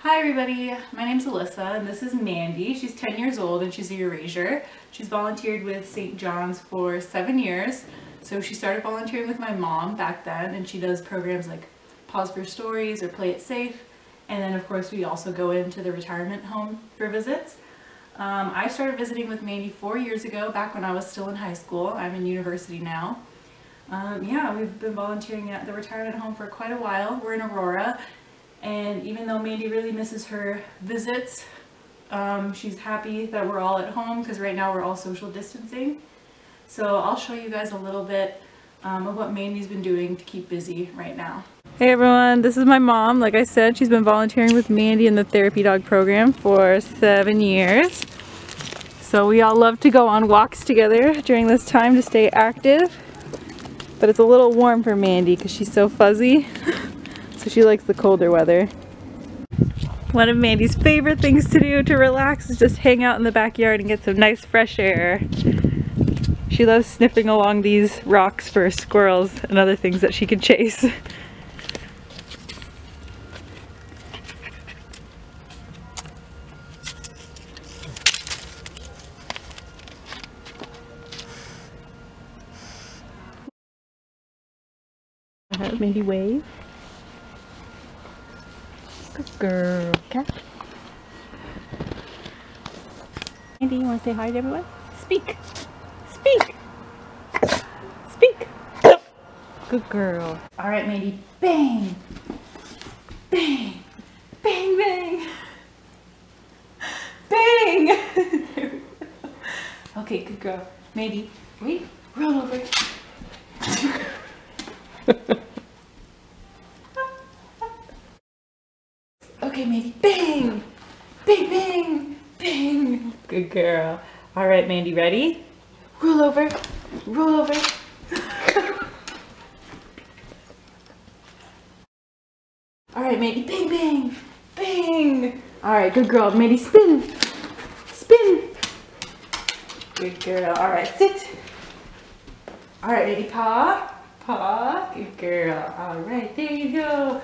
Hi everybody, my name's Alyssa and this is Mandi. She's 10 years old and she's a Eurasier. She's volunteered with St. John's for seven years. So she started volunteering with my mom back then and she does programs like Paws for Stories or Play It Safe. And then of course we also go into the retirement home for visits. Um, I started visiting with Mandi four years ago, back when I was still in high school. I'm in university now. Um, yeah, we've been volunteering at the retirement home for quite a while. We're in Aurora, and even though Mandi really misses her visits, um, she's happy that we're all at home because right now we're all social distancing. So I'll show you guys a little bit um, of what Mandi's been doing to keep busy right now. Hey everyone, this is my mom. Like I said, she's been volunteering with Mandi in the therapy dog program for seven years. So we all love to go on walks together during this time to stay active. But it's a little warm for Mandi because she's so fuzzy. so she likes the colder weather. One of Mandi's favorite things to do to relax is just hang out in the backyard and get some nice fresh air. She loves sniffing along these rocks for squirrels and other things that she can chase. Maybe wave. Good girl. Cat. Andy, you want to say hi to everyone? Speak. Speak. Speak. Good girl. All right, Mandi, bang, bang, bang, bang, bang. okay, good girl. Mandi, wait, roll over. Okay, Mandi, bang, bang, bang, bang. Good girl. All right, Mandi, ready? Roll over, roll over. All right, Mandi, bang, bang, bang. All right, good girl. Mandi, spin, spin. Good girl. All right, sit. All right, Mandi, paw, paw. Good girl. All right, there you go.